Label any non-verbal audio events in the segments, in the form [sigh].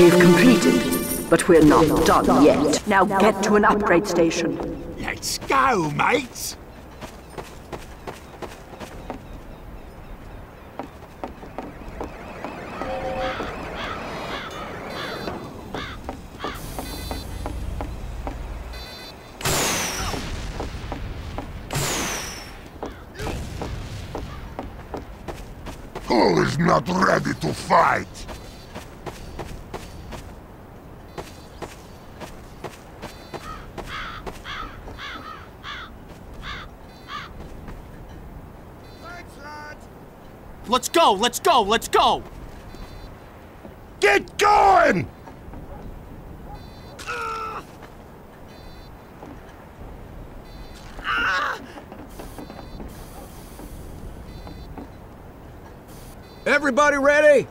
Wave completed, but we're not done yet. Now get to an upgrade station. Let's go, mates! Who is not ready to fight? Go, let's go, let's go! Get going! Everybody ready?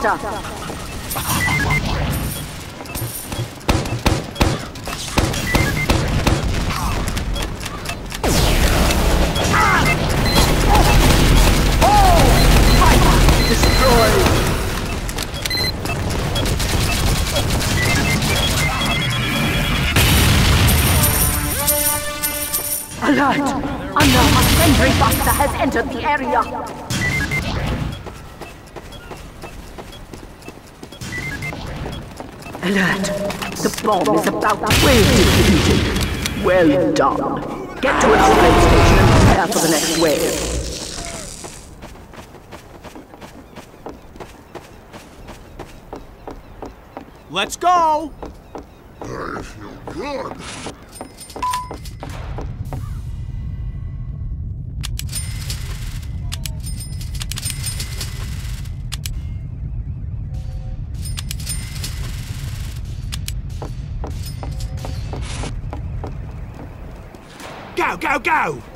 Sentry buster! Bomb is about well defeated. Well done. Get to an outlet station and prepare for the next wave. Let's go! I feel good. Go! Go!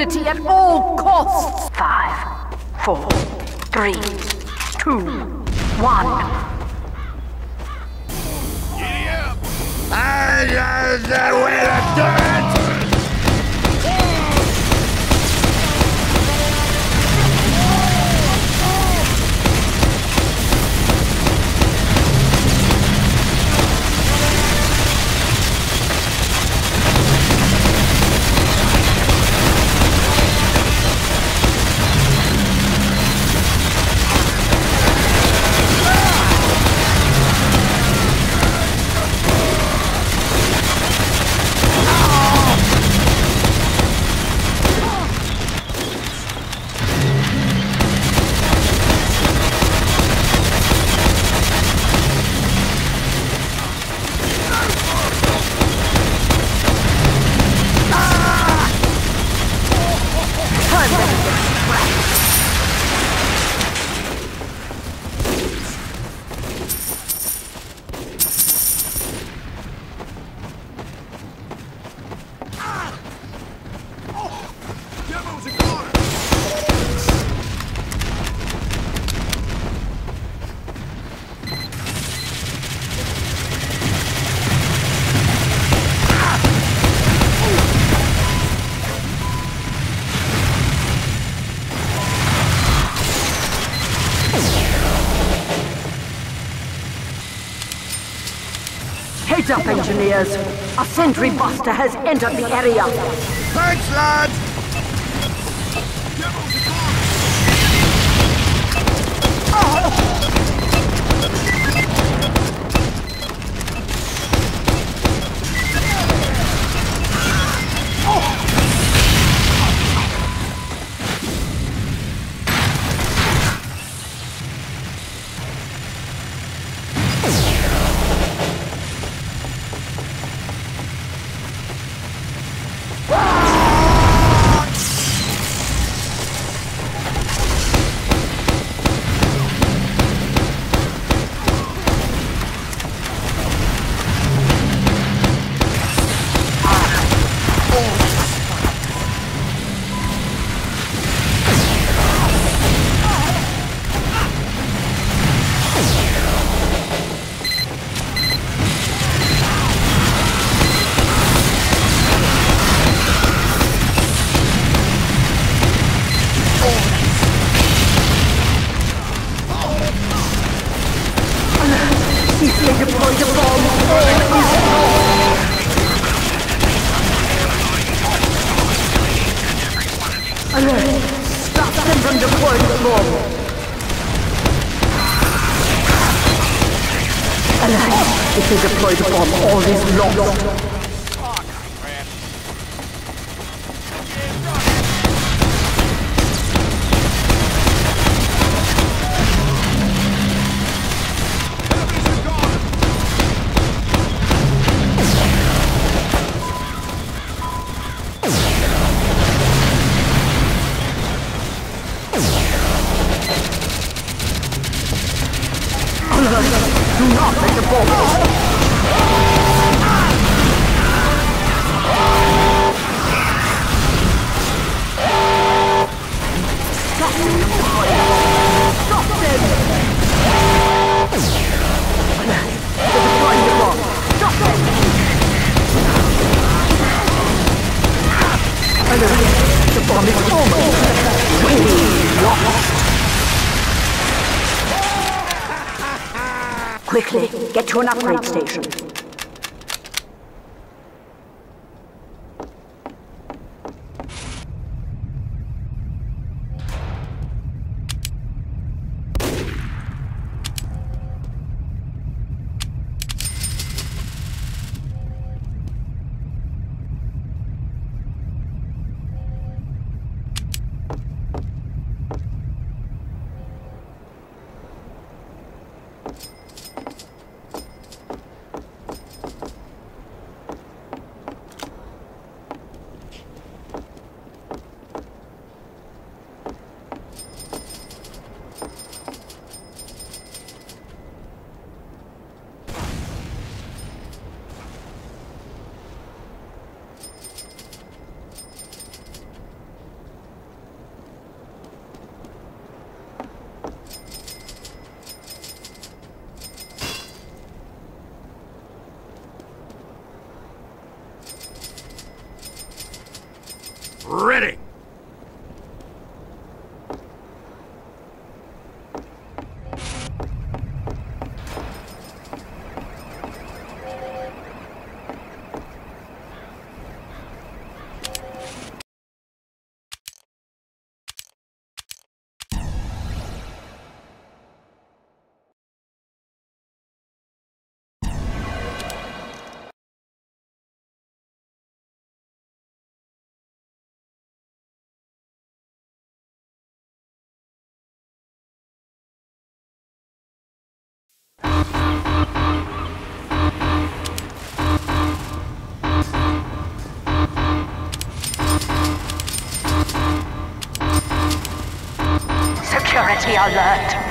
Facility at all costs. Five, four, three, two, one. There's the way to do. A sentry buster has entered the area. Thanks, lads. If they deploy the bomb, all is lost. Security alert!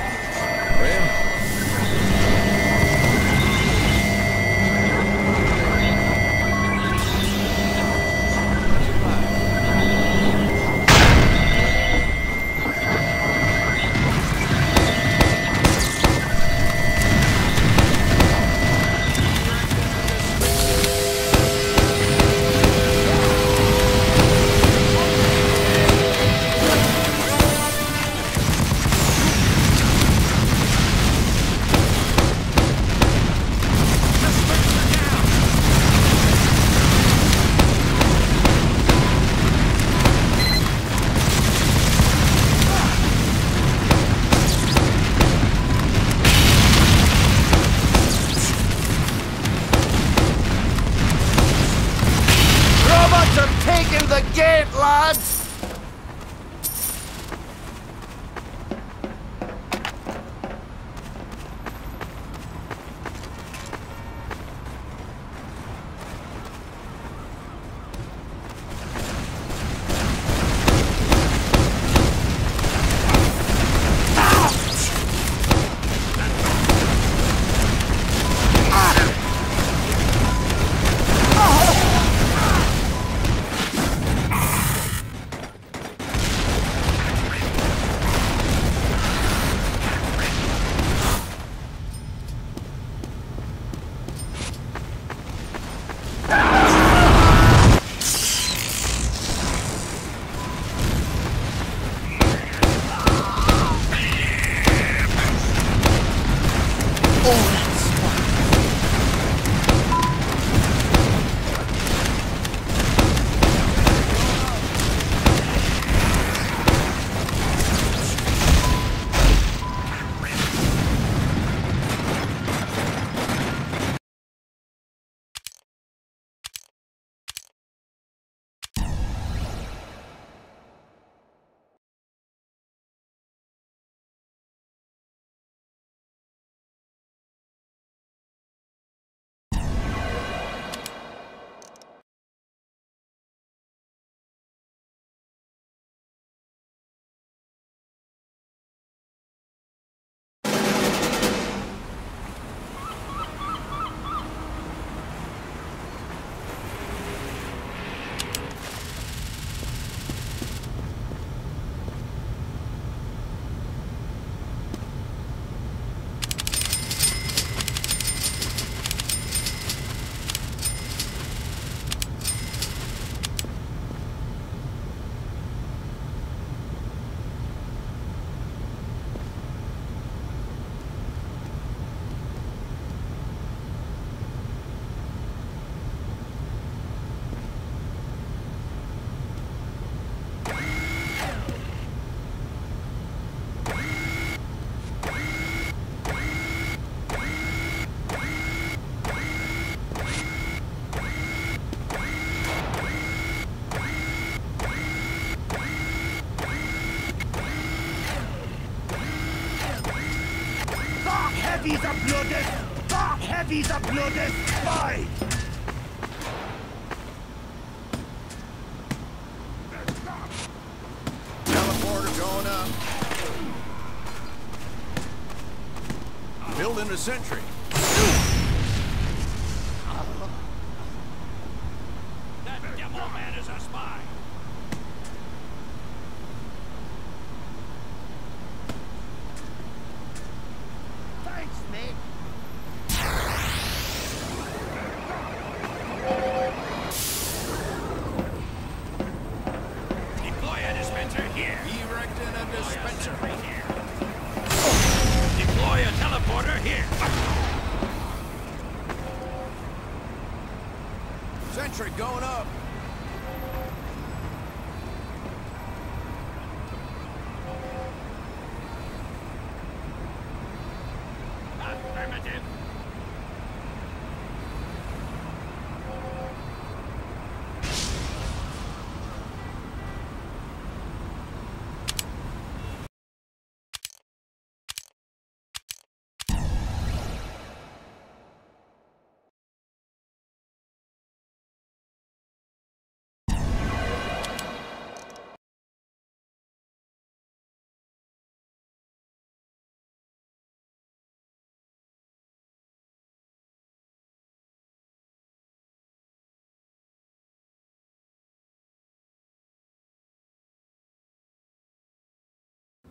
Building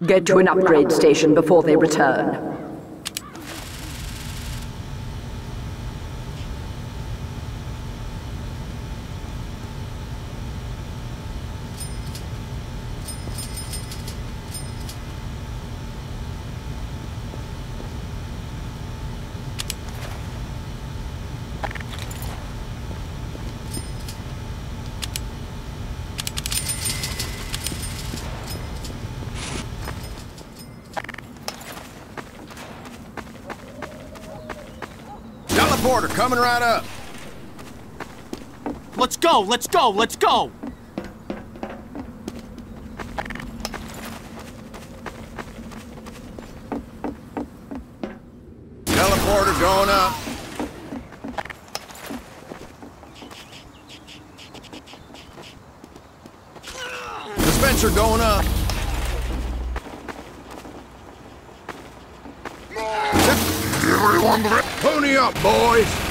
Get to an upgrade station before they return. Teleporter coming right up. Let's go, let's go, let's go! Teleporter going up. Dispenser going up. Everyone? Pony up, boys.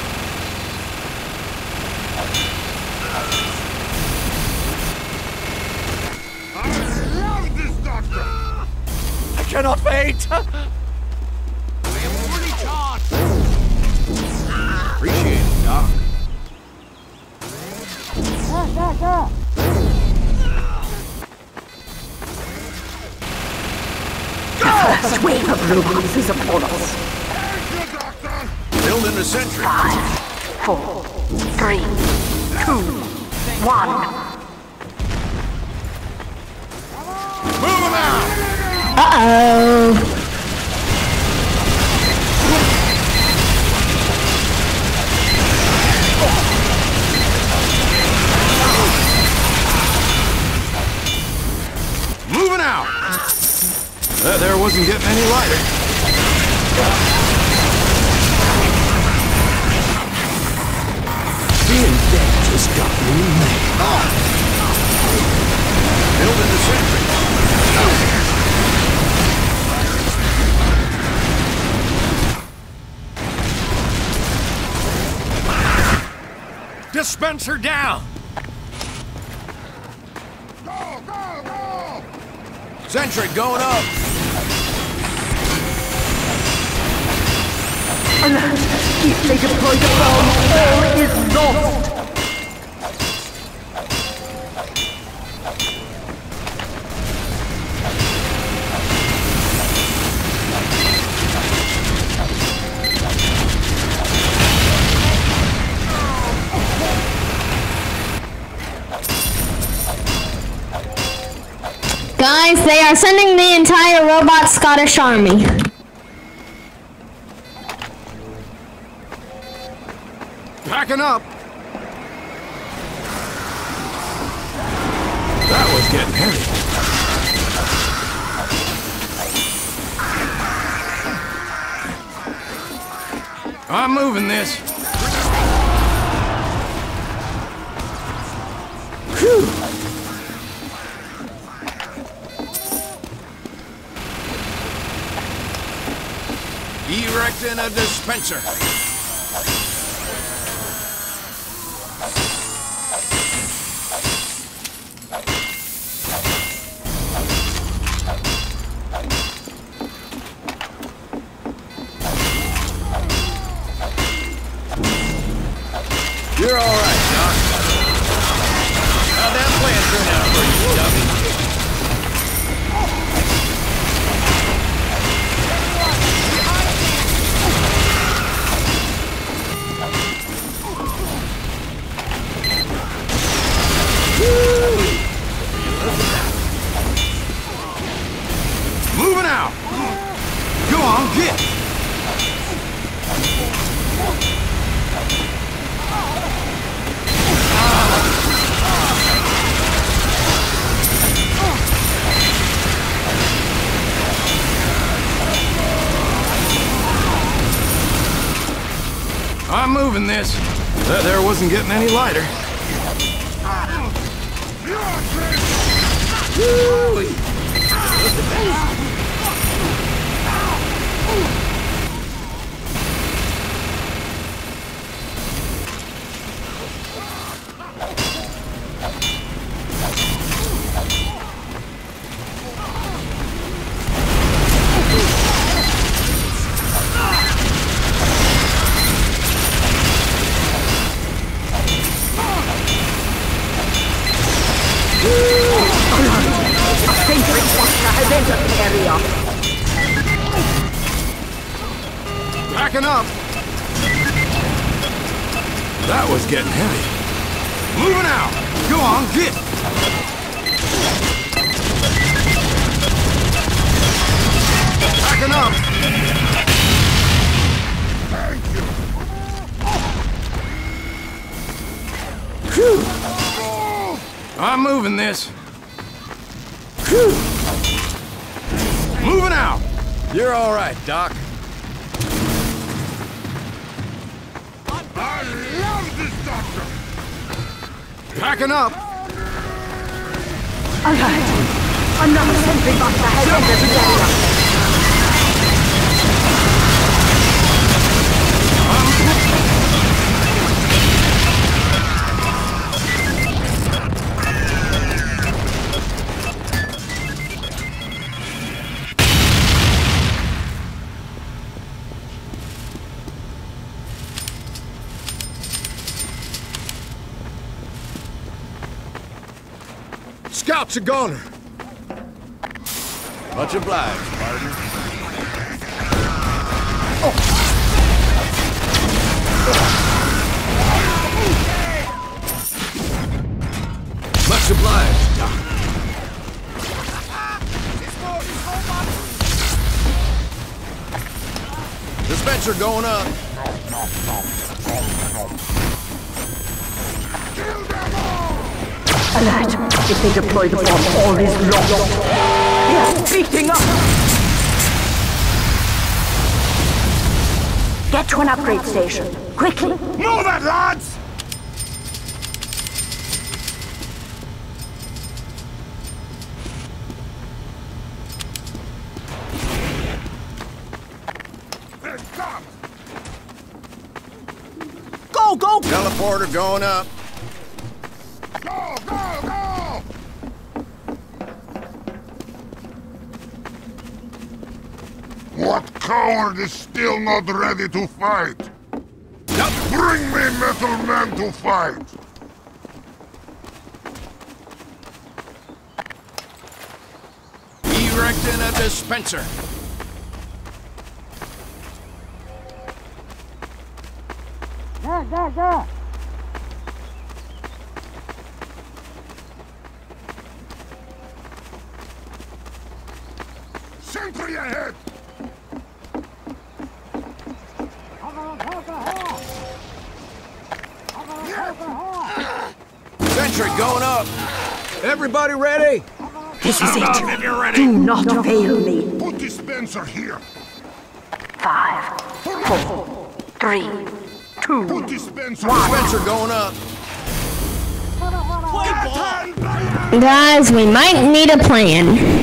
Cannot wait! I am fully charged! Appreciate it, Doc. First wave of robots is upon us. Thank you, doctor! Building a sentry. Five, four, three, two, one. Uh-oh. Moving out. That there wasn't getting any lighter. Being dead just got me mad. Building the sentry. Dispenser down. Go, go, go! Sentry going up. Alert! If they deploy the bomb, all is lost! Robot Scottish army. Packing up. That was getting heavy. I'm moving this. Erecting a dispenser. You're all right, Doc. How'd that plan turn out for you, dummy? A goner. Much obliged, partner. Oh. Much obliged, Doc. Dispenser going up. Alert! If they deploy the bomb, all is lost. They are beating up! Get to an upgrade station. Quickly! Move it, lads! It comes! Go, go! Teleporter going up. Go, go, go! What coward is still not ready to fight? Bring me Metal Man to fight! Erecting a dispenser. Sentry ahead! Sentry going up. Everybody ready? This is it. if you're ready. Do not fail me. Put dispenser here! Five, four, Three, two, Put dispenser Spencer going up. Guys, we might need a plan.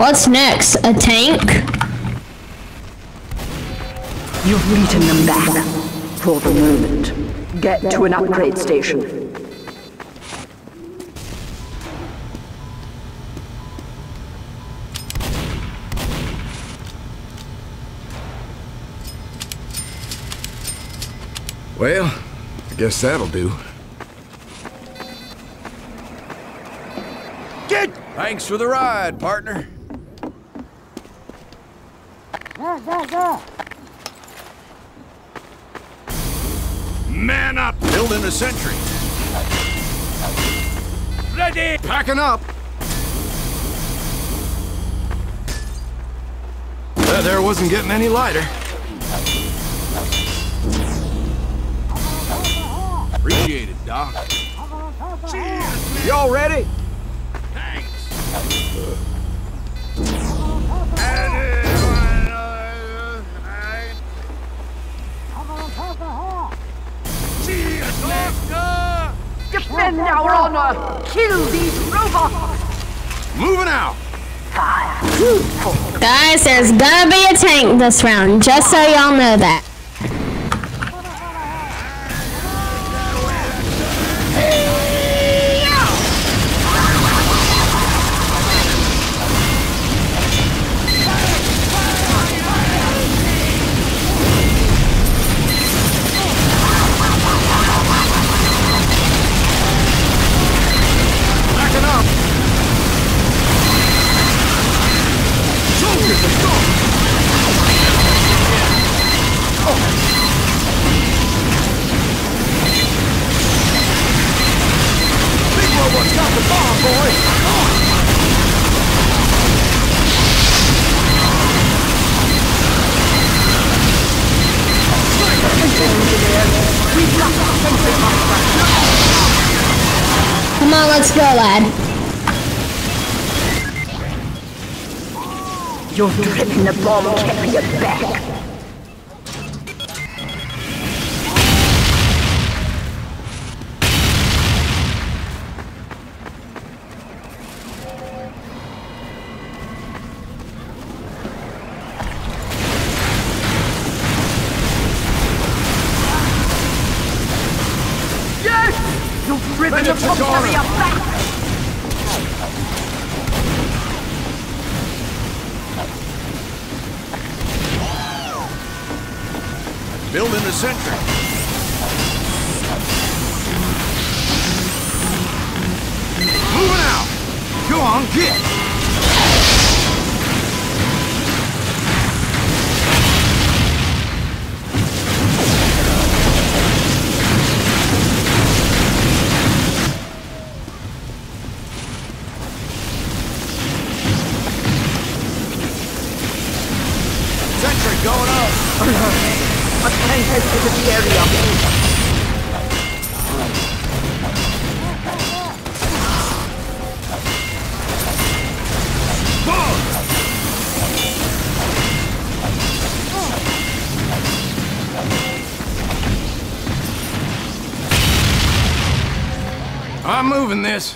What's next? A tank? You've beaten them back. For the moment. Get to an upgrade station. Well, I guess that'll do. Get! Thanks for the ride, partner. Man up! Building a sentry. Ready! Packing up. That there wasn't getting any lighter. Appreciate it, Doc. Cheers! Y'all ready? Thanks! Cheers, Defend our honor! Kill these robots! Moving out. Five, Guys, there's gonna be a tank this round, just so y'all know that. You've driven the bomb carrier back. Yes! You've driven the bomb back! Building a sentry. Moving out. Go on, get. Entered the area. I'm moving this.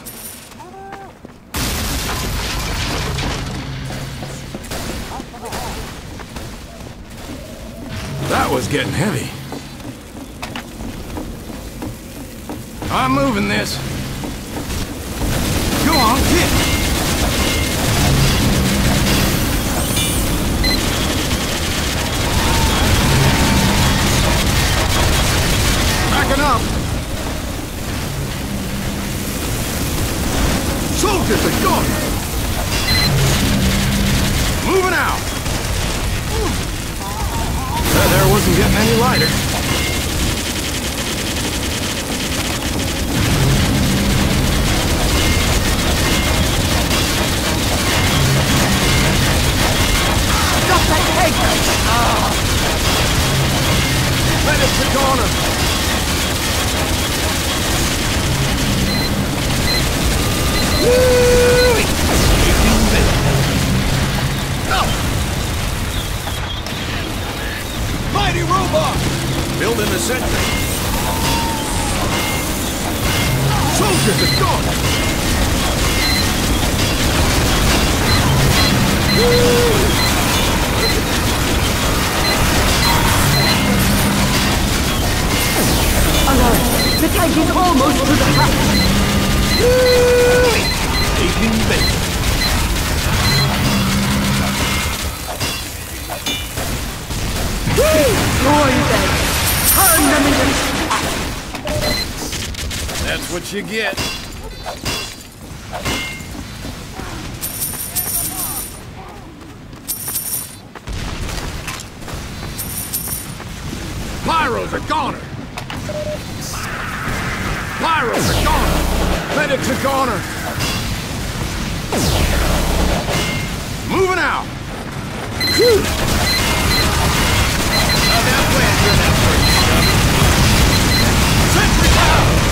That was getting heavy. I'm moving this. Goner! Medic's a goner! Moving out! For. Sentry down!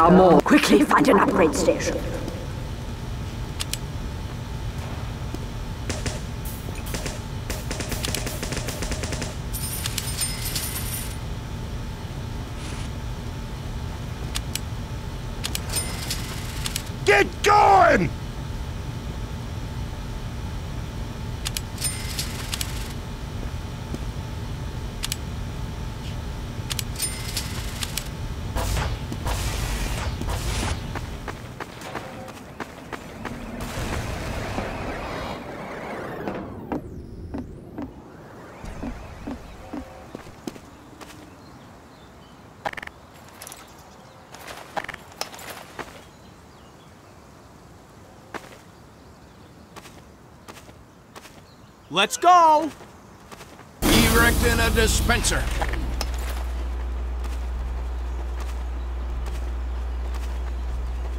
Are more. Quickly find an upgrade station. Get going! Let's go! Erecting a dispenser.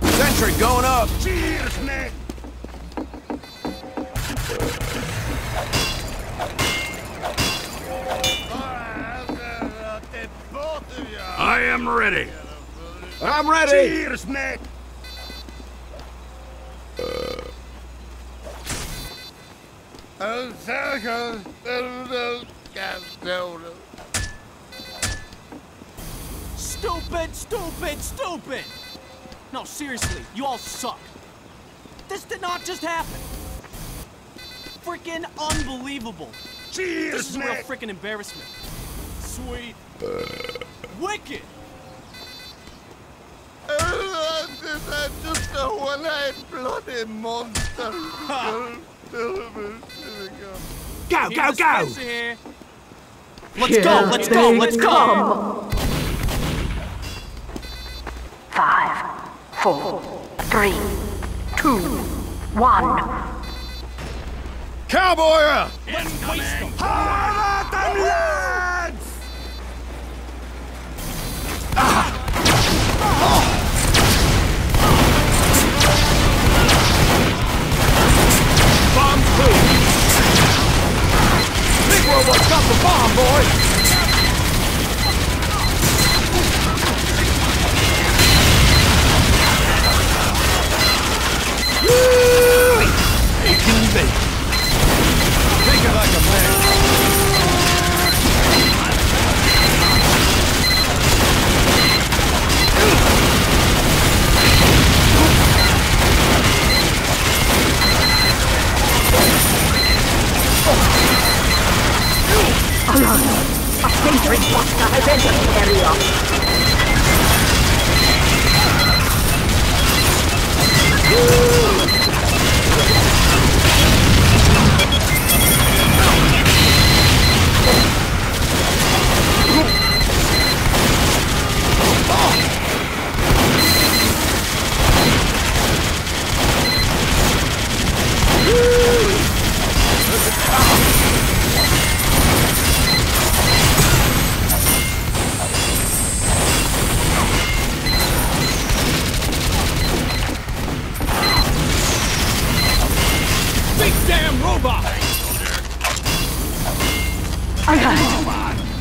Sentry going up. Cheers, mate! Uh, I am ready. I'm ready. Cheers, mate! Stupid, stupid, stupid! No, seriously, you all suck. This did not just happen. Freaking unbelievable. Cheers, This is a real freaking embarrassment. Sweet. Wicked. [laughs] just a one-eyed bloody monster. [laughs] [laughs] Go, Keep go, go! Let's go, let's go, let's go! Come. Five, four, three, two, one. Cowboy up. Holla at them Big robot's got the bomb, boys. Aching Alarm! A sentry buster has entered the area. Big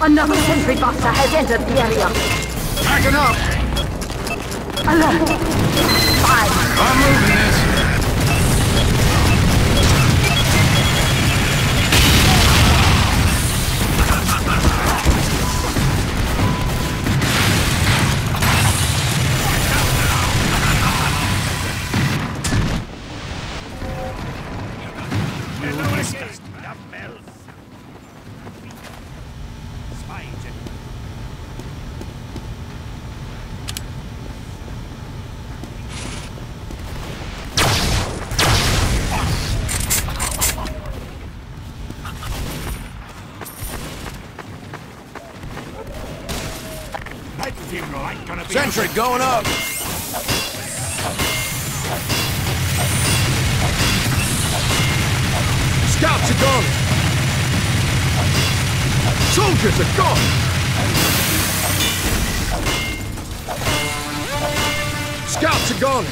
Another sentry buster has entered the area. Backing up! Alert! Five, I'm moving this. Sentry going up. Scouts are gone. Soldiers are gone. Scouts are gone.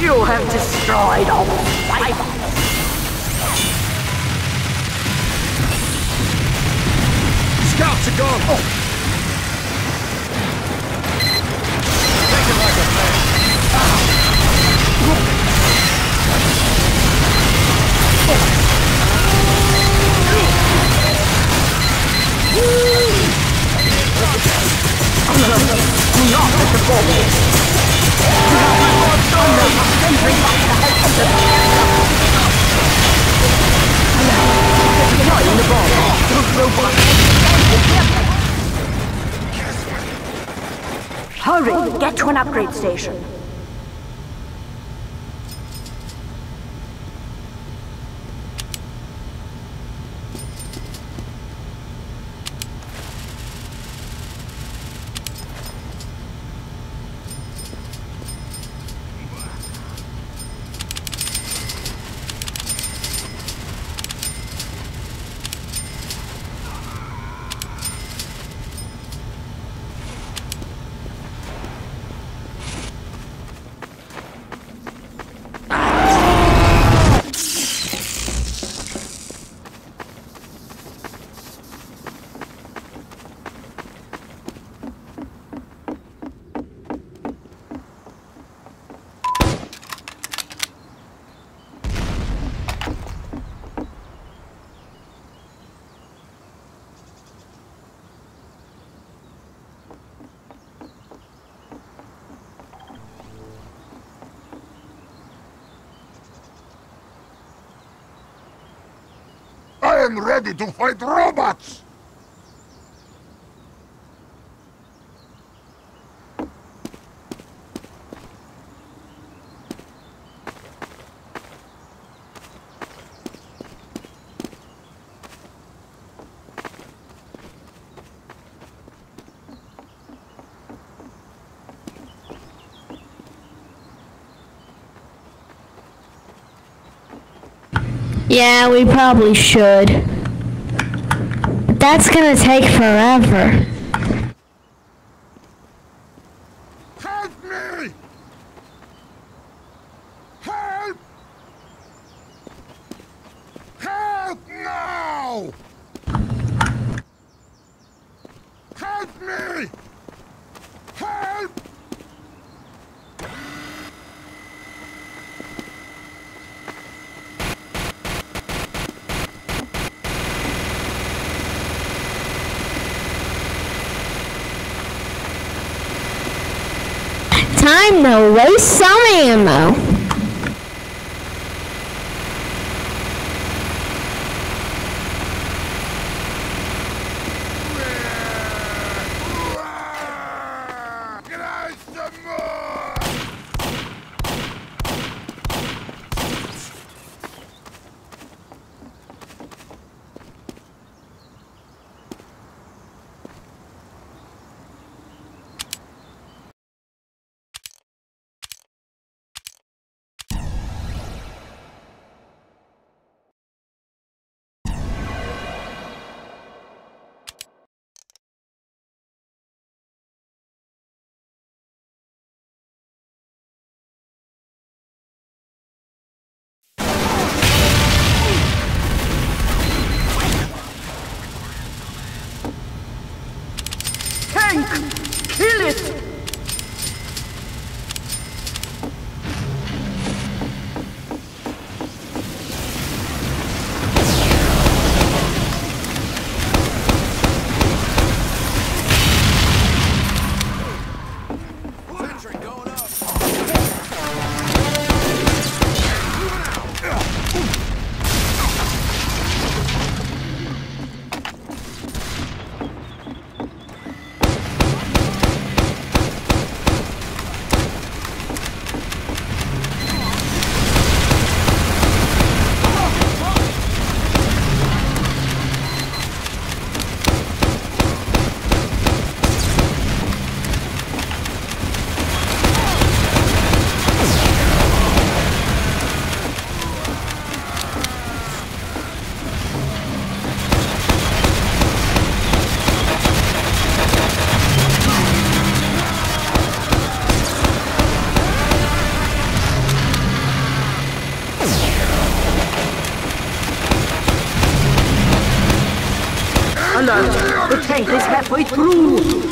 you have destroyed all five. Scouts are gone. Oh. Hurry, get to an upgrade station. I am ready to fight robots! Yeah, we probably should. That's gonna take forever. Help me! Help! Help now! Help me! Help! Time to waste some ammo. Tank is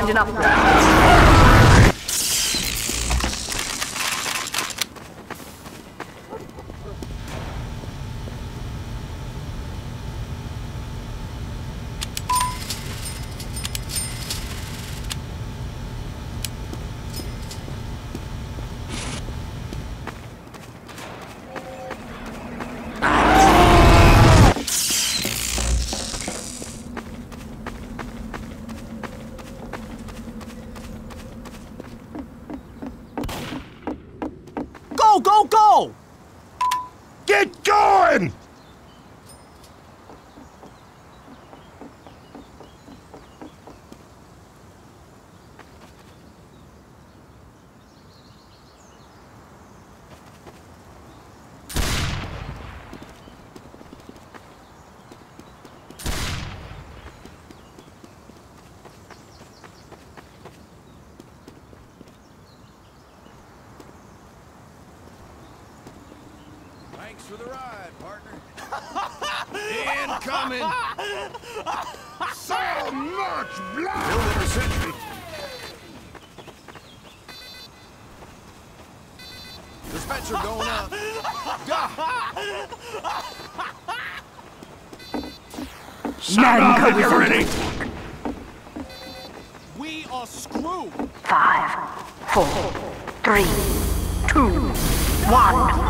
Good. Now find an upgrade. Go, go, go! Get going! Thanks for the ride, partner. Incoming. So much blood! Building our sentry. Dispenser going up. Mann Co. is under ready. We are screwed! Five, four, three, two, one.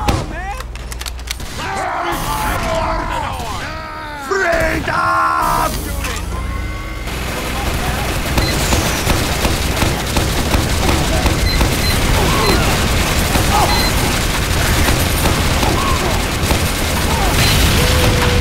Freedom! Heads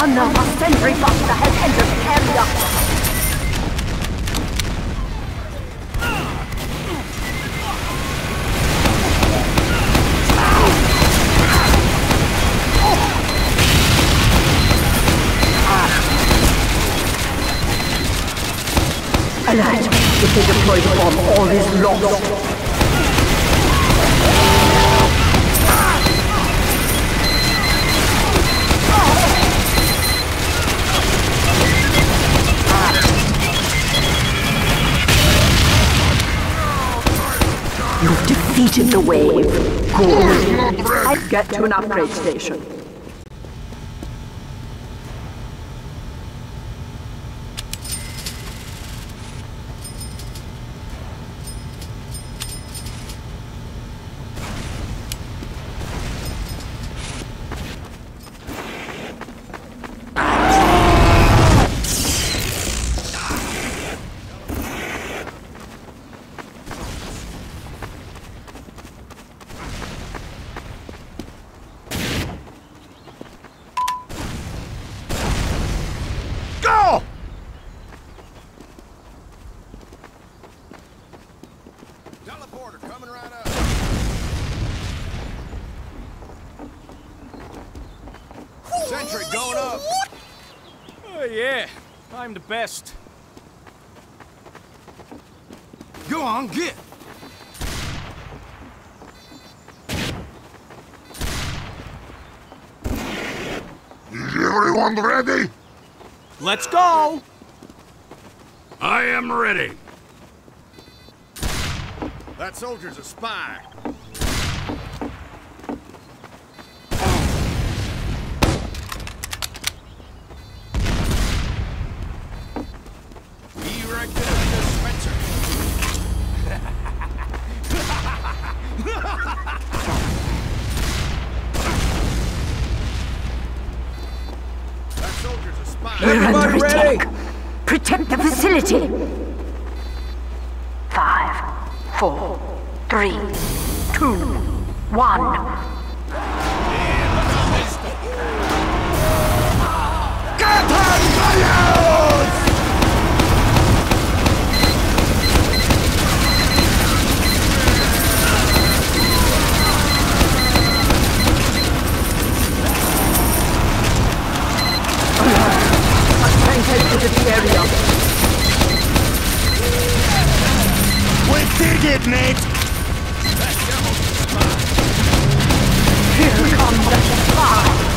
Another sentry buster has entered area. Alert! If they deploy the bomb, all is lost. defeated the wave. i'd Get to an upgrade station. best. Go on, get! Is everyone ready? Let's go! I am ready. That soldier's a spy. Dig it, mate! Here comes the supply!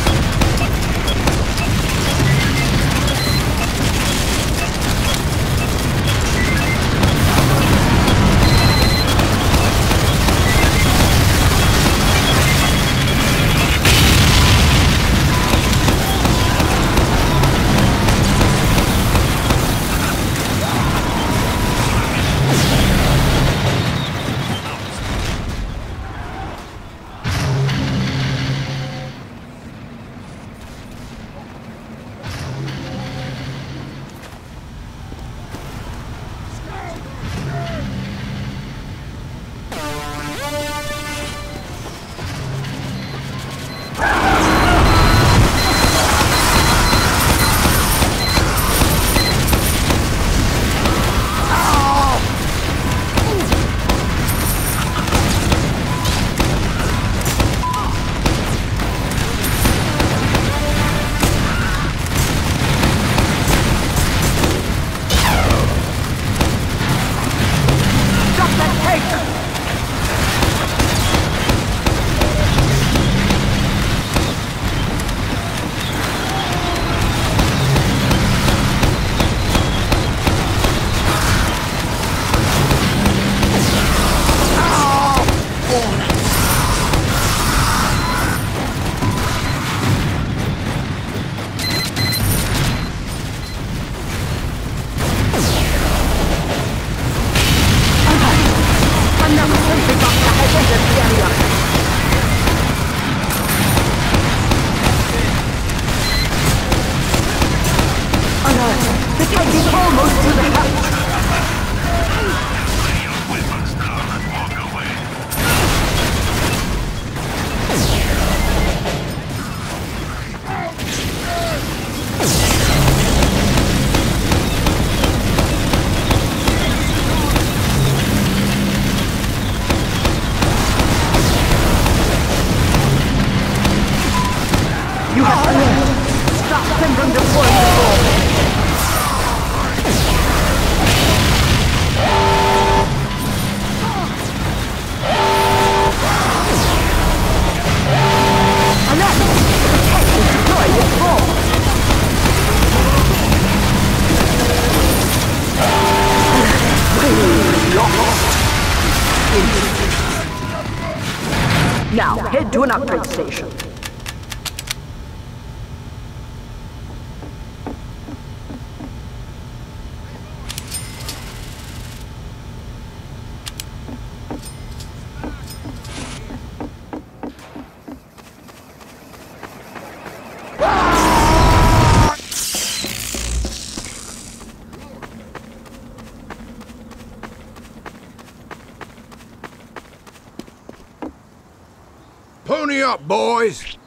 up, boys.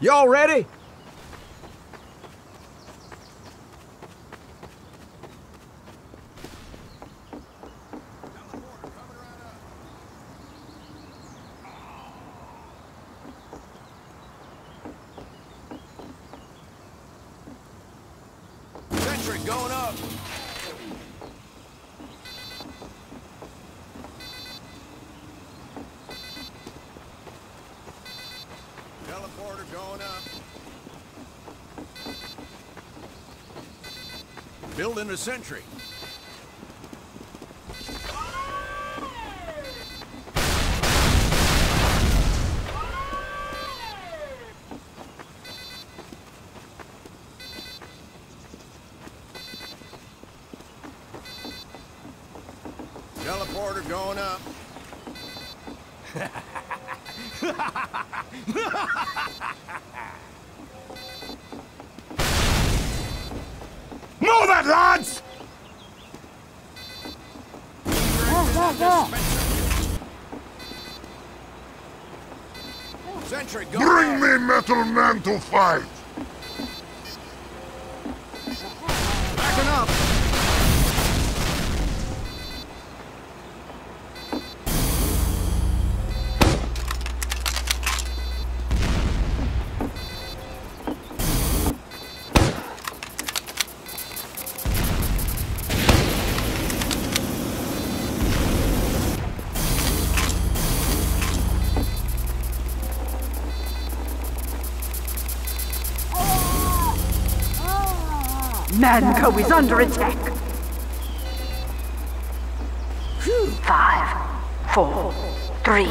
Y'all ready? than a century. better men to fight. Danko is under attack. Five, four, three,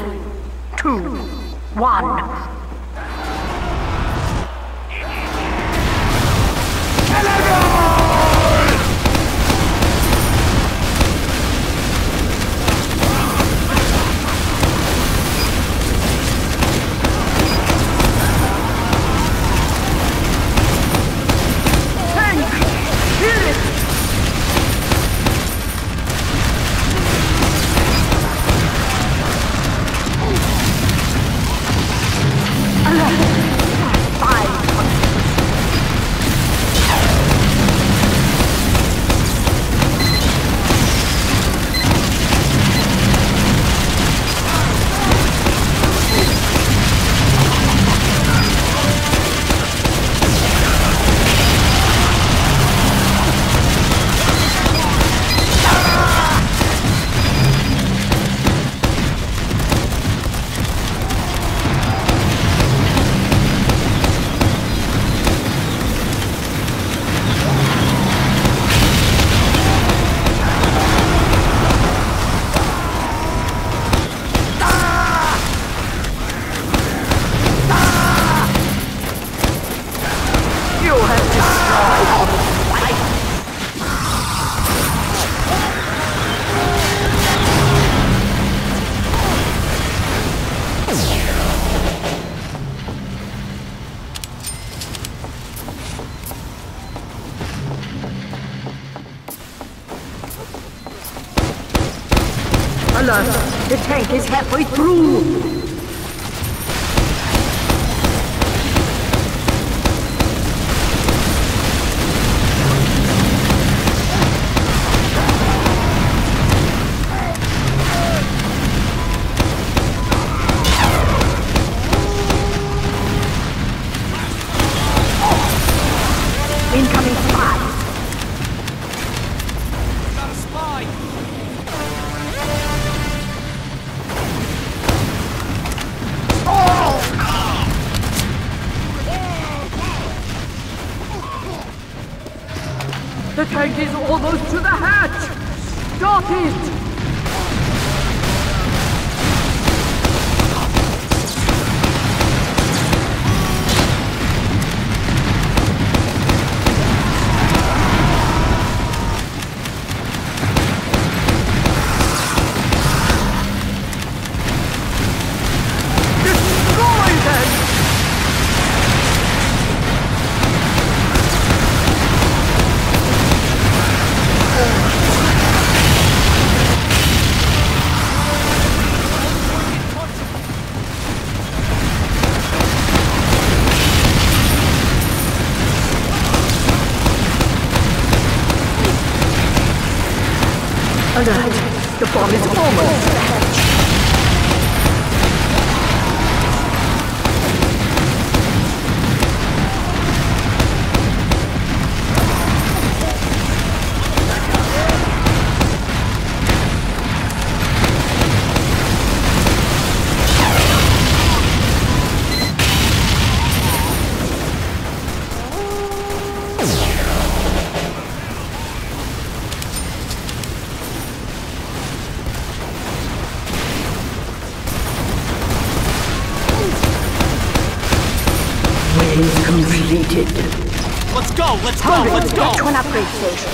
Let's go, let's go, let's go! upgrade station.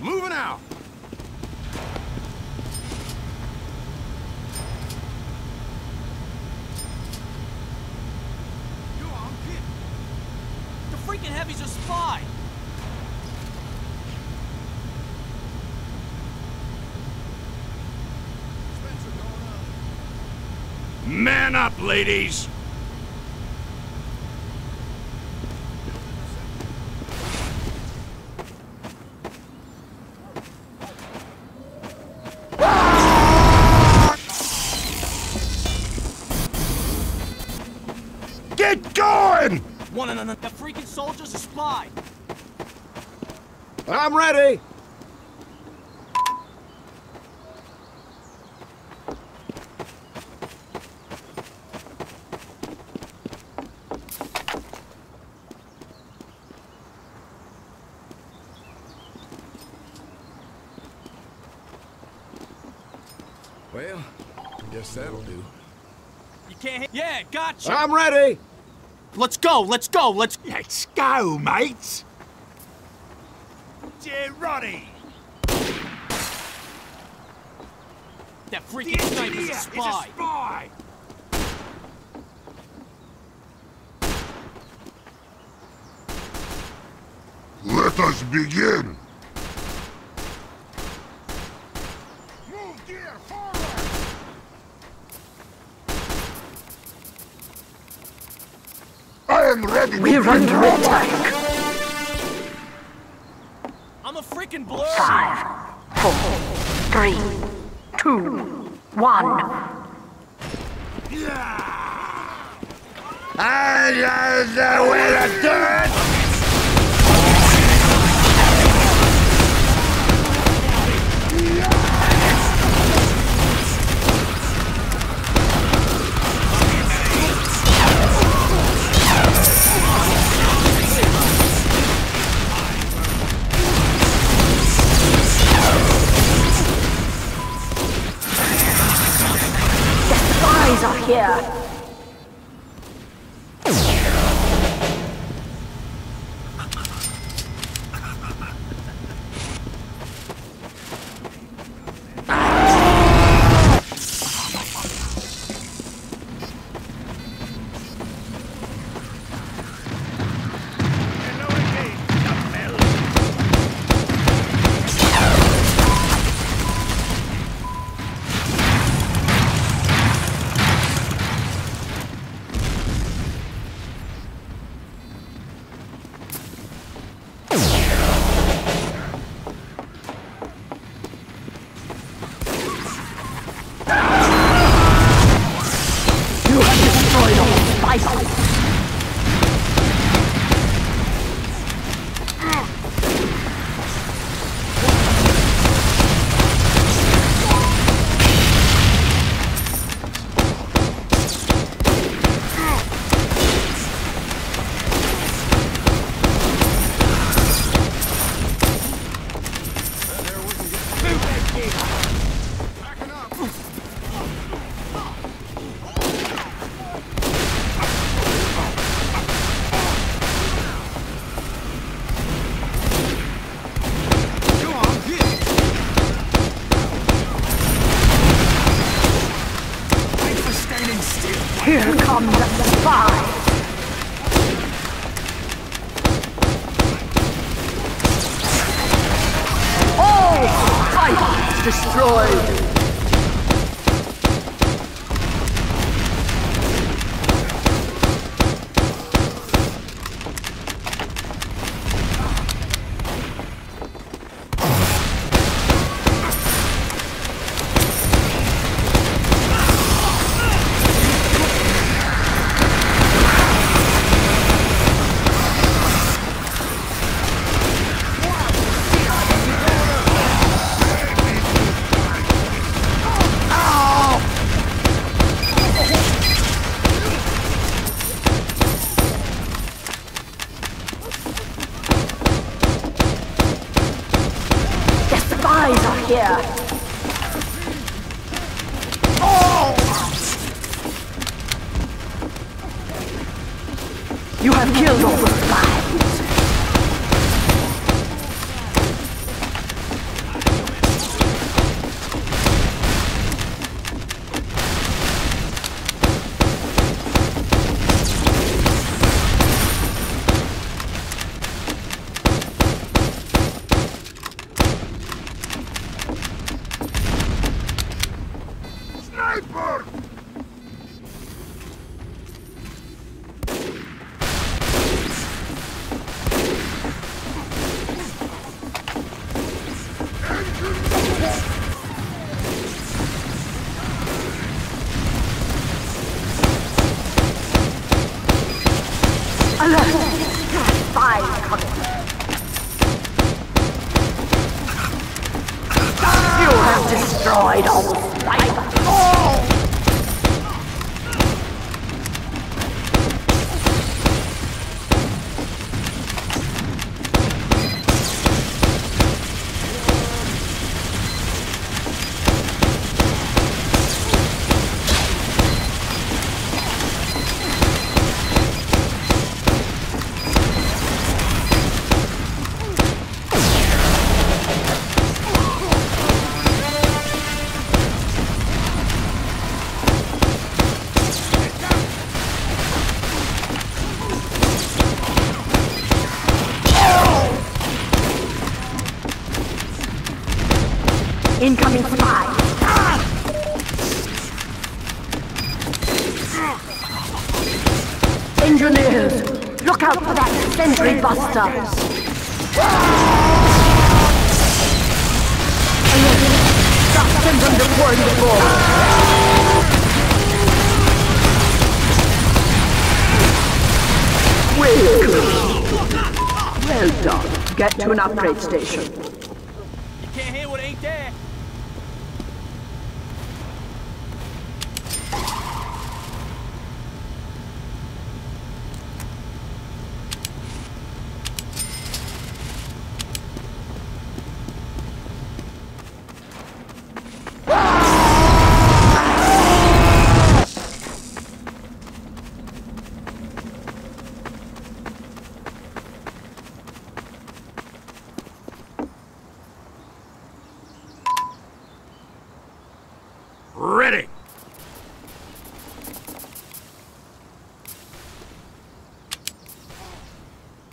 Moving out. Go on, kid. The freaking heavy's a spy! Spencer going up. Man up, ladies! Get going! One and the freaking soldier's a spy! I'm ready. Well, I guess that'll do. You can't hit- Yeah, gotcha! I'm ready. Let's go, let's go, let's- Let's go, mates! Get ready! That freaking sniper's a spy! It's a spy! Let us begin. I am ready We're under attack. I'm a freaking blur! Five, four, three, two, one. I know the way to do it! Spies are here. Alert! Buster. Stop them from deploying the ball. Well done. Get to an upgrade station. You can't hear what ain't there. Ready!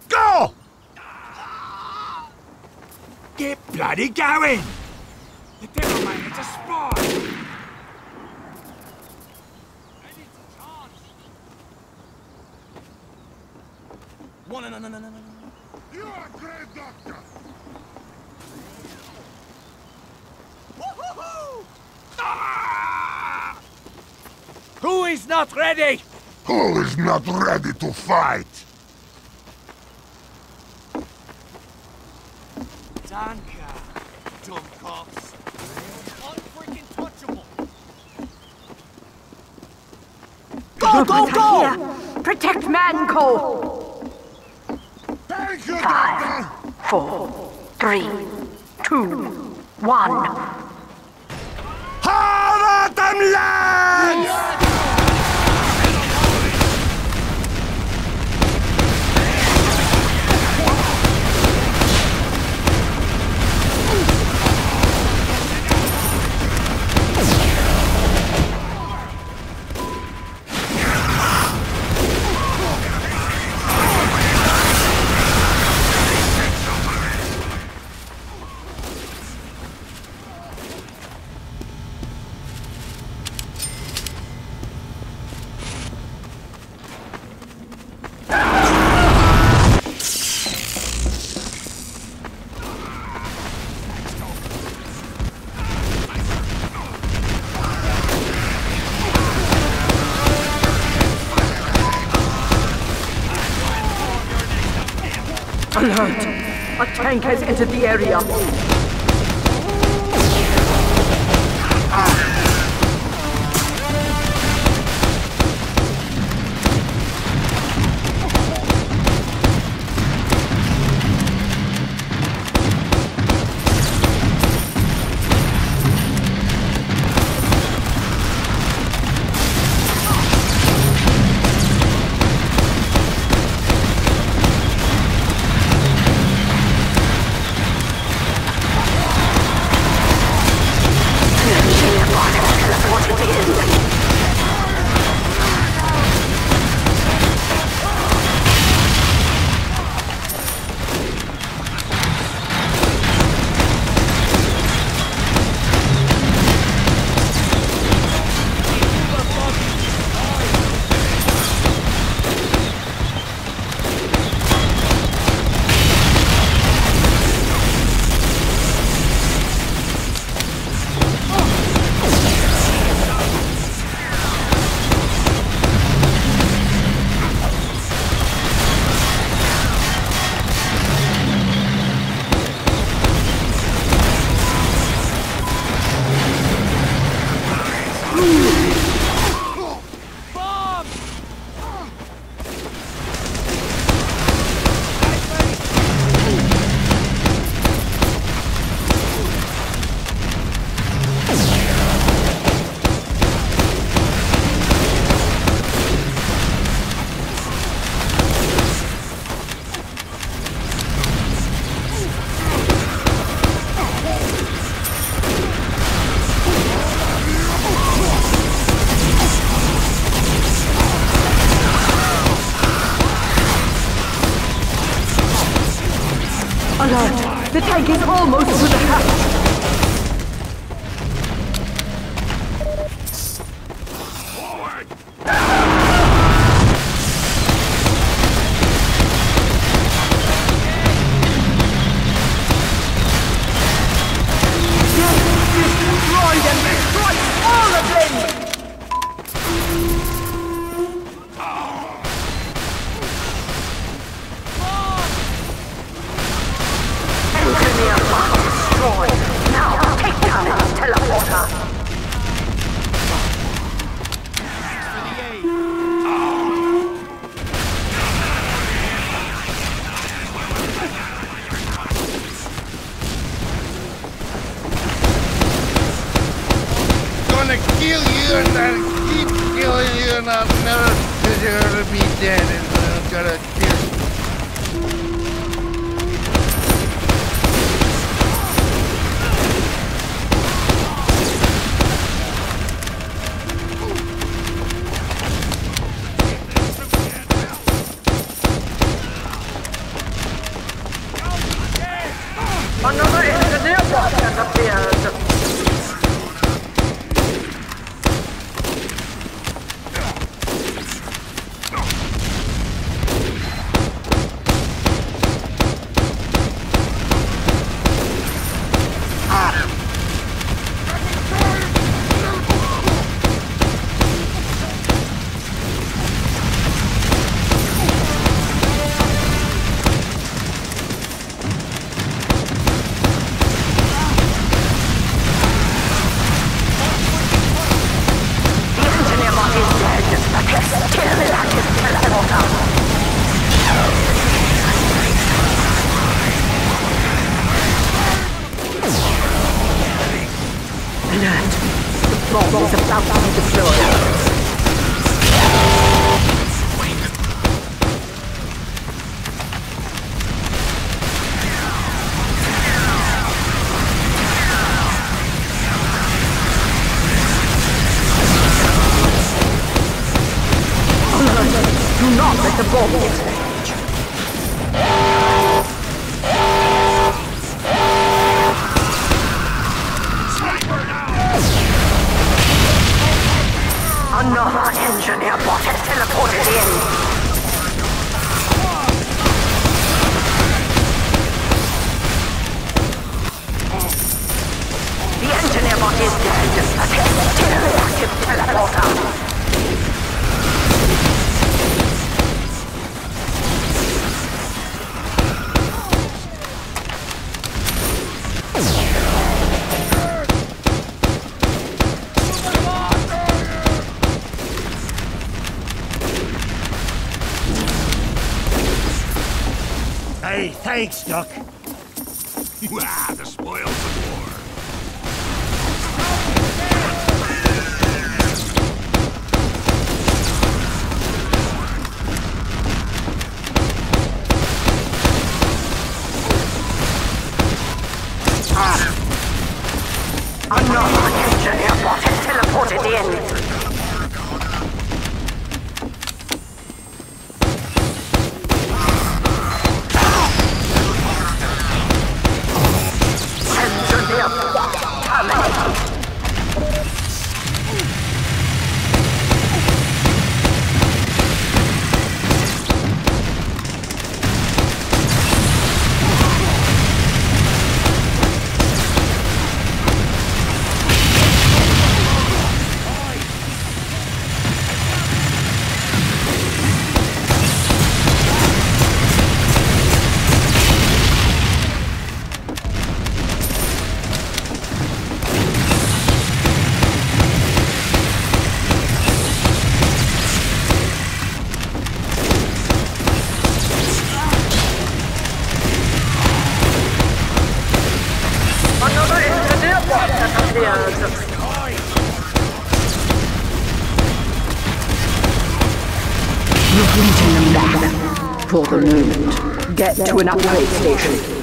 Go! Get bloody going! The devil man, it's a spy! One, no, no, no, no, no, no. You are a great doctor! Who is not ready? Who is not ready to fight? Danka, dumb cops. Unfreaking touchable. Go, go, go! Protect Mann Co! Thank you, Five, doctor! four, three, two, one. How about them lads? Alert! A tank has entered the area. Alert! The tank is almost to the hatch! ain't stuck. to an upgrade station.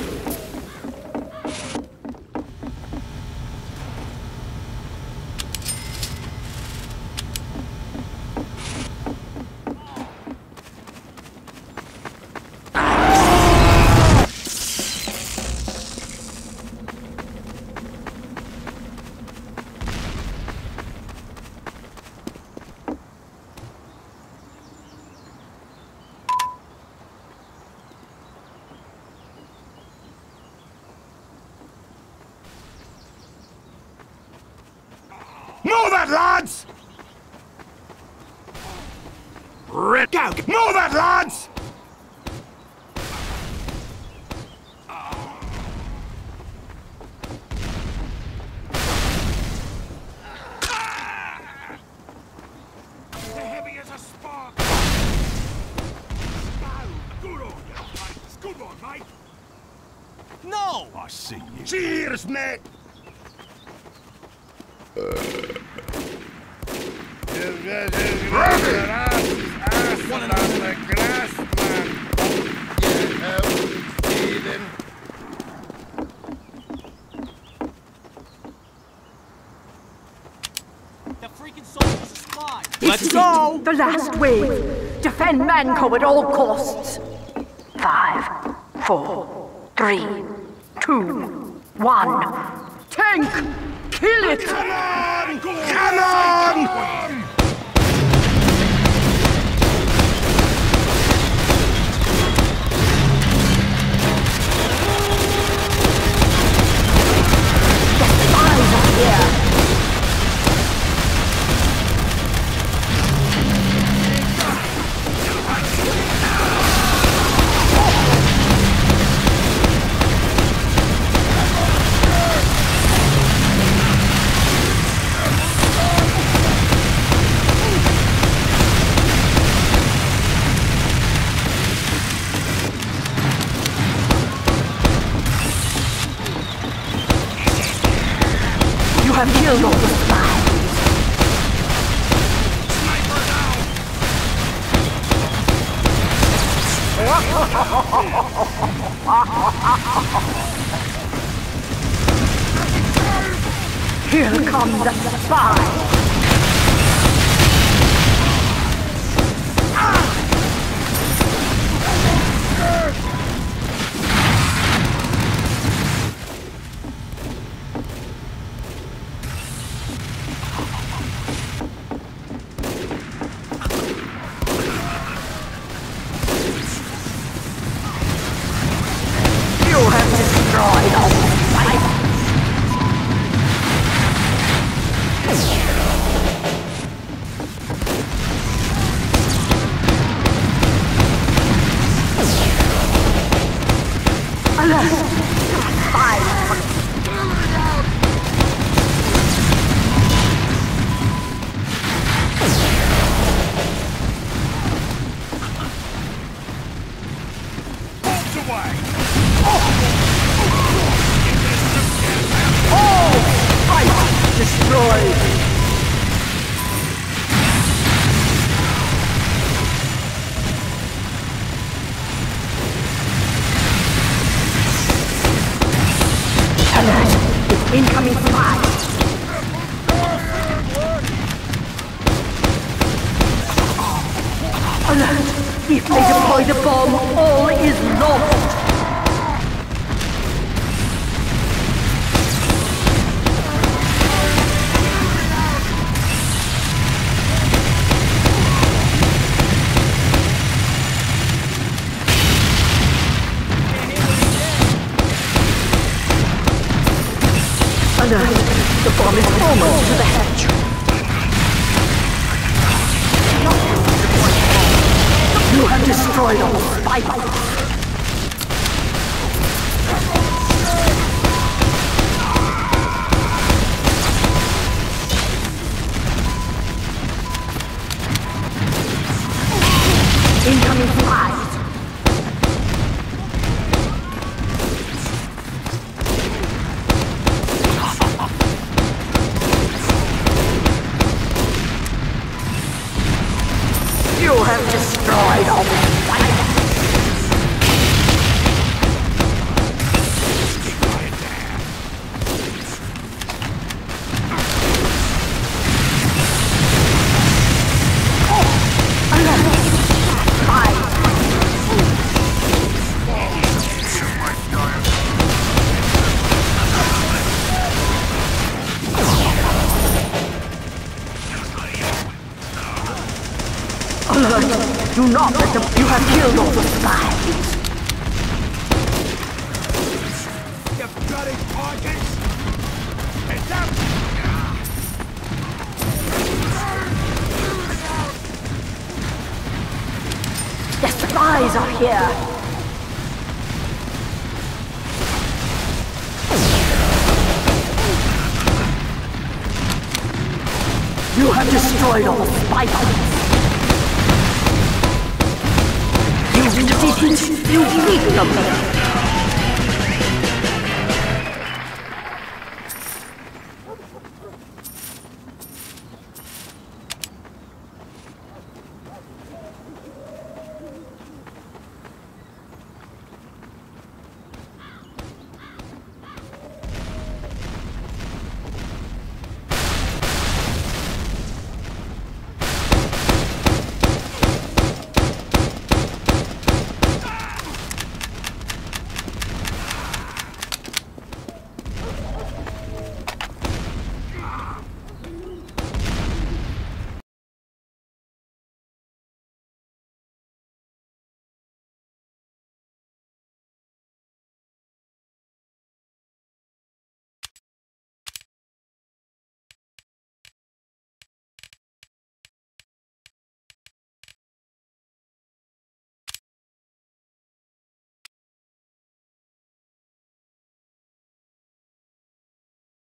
Let's go! The last wave. Defend Mann Co at all costs. Five, four, three, two, one. Tank! Kill it! Cannon! Cannon! Yeah. not the... You have killed all the